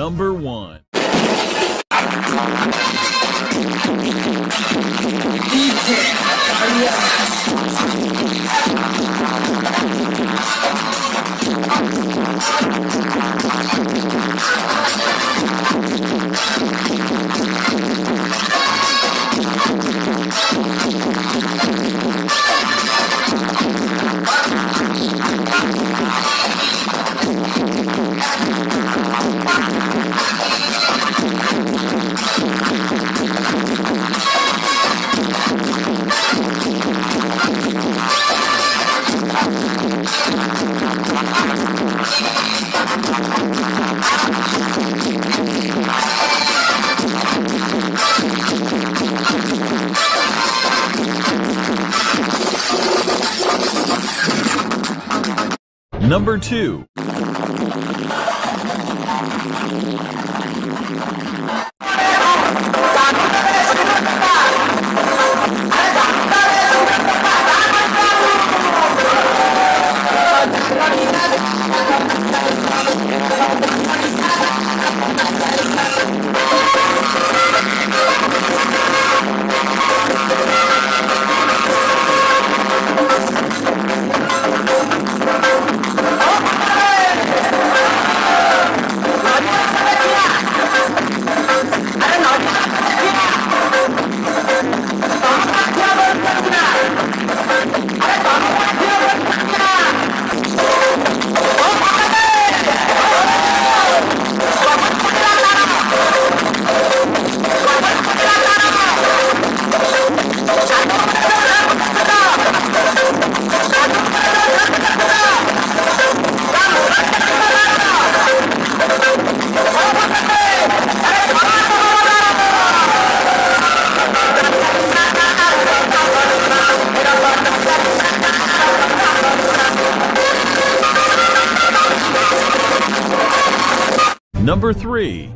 Number 1. Number 2. Number 3.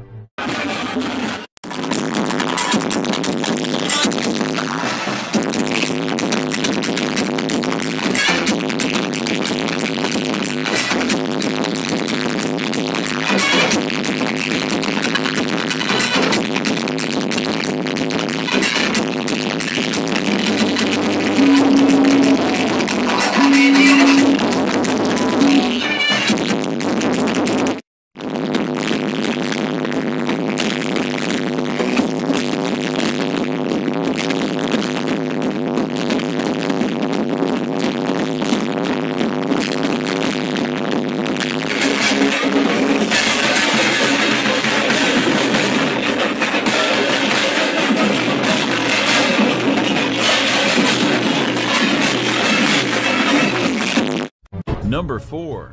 Number 4.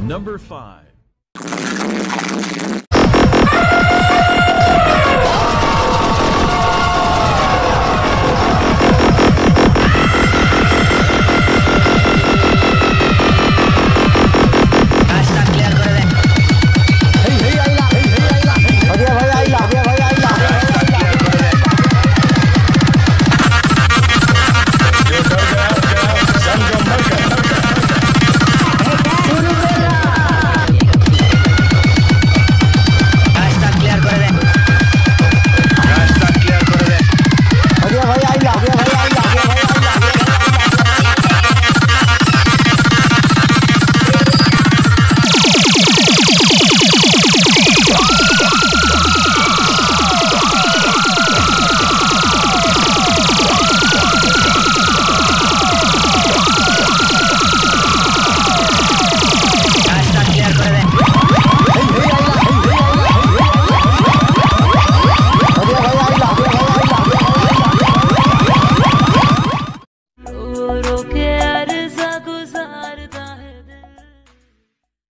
Number 5.